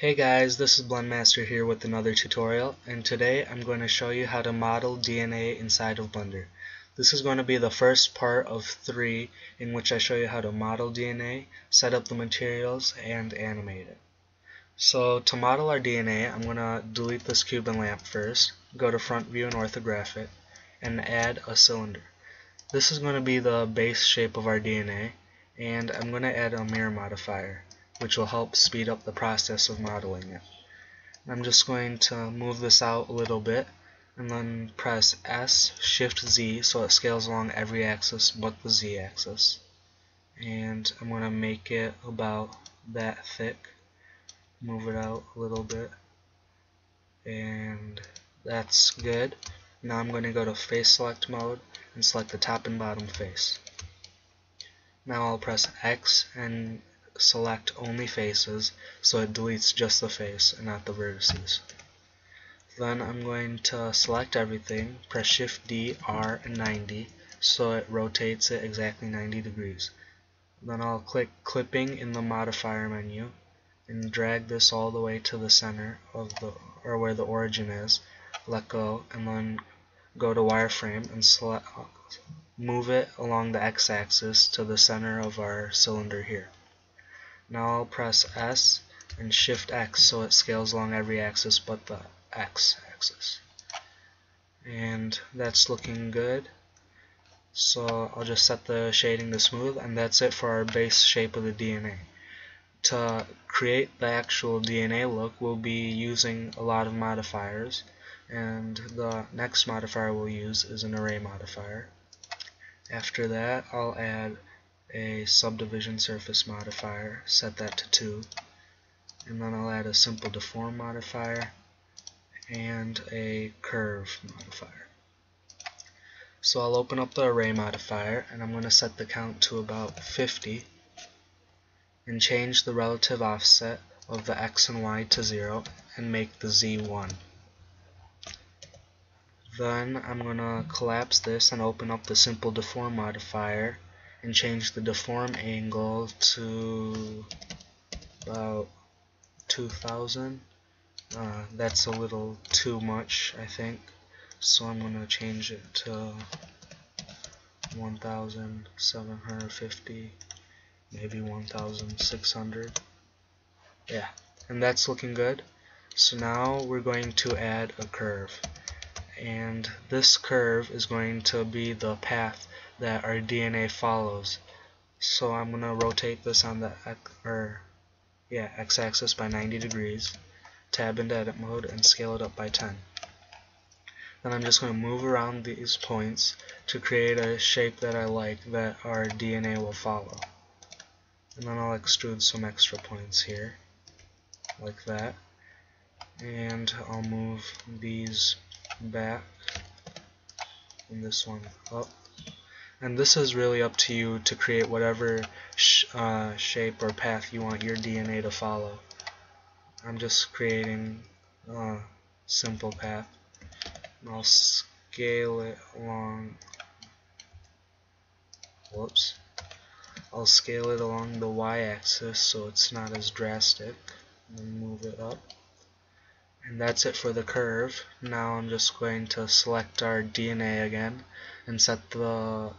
Hey guys, this is Blendmaster here with another tutorial and today I'm going to show you how to model DNA inside of Blender. This is going to be the first part of three in which I show you how to model DNA, set up the materials, and animate it. So to model our DNA, I'm going to delete this cube and lamp first, go to front view and orthographic, and add a cylinder. This is going to be the base shape of our DNA, and I'm going to add a mirror modifier which will help speed up the process of modeling it. I'm just going to move this out a little bit and then press S, Shift Z so it scales along every axis but the Z axis. And I'm going to make it about that thick. Move it out a little bit. And that's good. Now I'm going to go to face select mode and select the top and bottom face. Now I'll press X and select only faces so it deletes just the face and not the vertices. Then I'm going to select everything, press Shift D, R, and 90 so it rotates it exactly 90 degrees. Then I'll click Clipping in the modifier menu and drag this all the way to the center of the or where the origin is. Let go and then go to wireframe and select move it along the x-axis to the center of our cylinder here. Now I'll press S and Shift X so it scales along every axis but the X axis. And that's looking good. So I'll just set the shading to smooth and that's it for our base shape of the DNA. To create the actual DNA look we'll be using a lot of modifiers and the next modifier we'll use is an array modifier. After that I'll add a subdivision surface modifier, set that to 2, and then I'll add a simple deform modifier and a curve modifier. So I'll open up the array modifier and I'm going to set the count to about 50 and change the relative offset of the x and y to 0 and make the z 1. Then I'm going to collapse this and open up the simple deform modifier and change the deform angle to about 2000 uh, that's a little too much I think. So I'm gonna change it to 1750 maybe 1600 yeah and that's looking good. So now we're going to add a curve. And this curve is going to be the path that our DNA follows. So I'm going to rotate this on the or yeah, x-axis by 90 degrees, tab into edit mode, and scale it up by 10. Then I'm just going to move around these points to create a shape that I like that our DNA will follow. And then I'll extrude some extra points here, like that. And I'll move these back, and this one up and this is really up to you to create whatever sh uh, shape or path you want your DNA to follow. I'm just creating a simple path. I'll scale it along whoops I'll scale it along the y-axis so it's not as drastic and move it up and that's it for the curve now I'm just going to select our DNA again and set the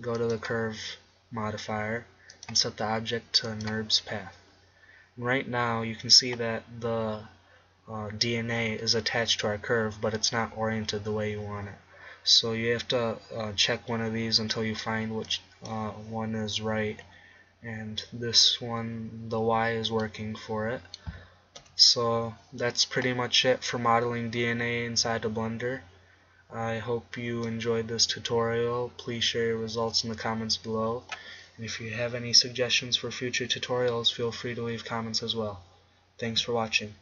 go to the curve modifier and set the object to NURBS path. Right now you can see that the uh, DNA is attached to our curve but it's not oriented the way you want it. So you have to uh, check one of these until you find which uh, one is right and this one the Y is working for it. So that's pretty much it for modeling DNA inside a Blender. I hope you enjoyed this tutorial. Please share your results in the comments below. And if you have any suggestions for future tutorials, feel free to leave comments as well. Thanks for watching.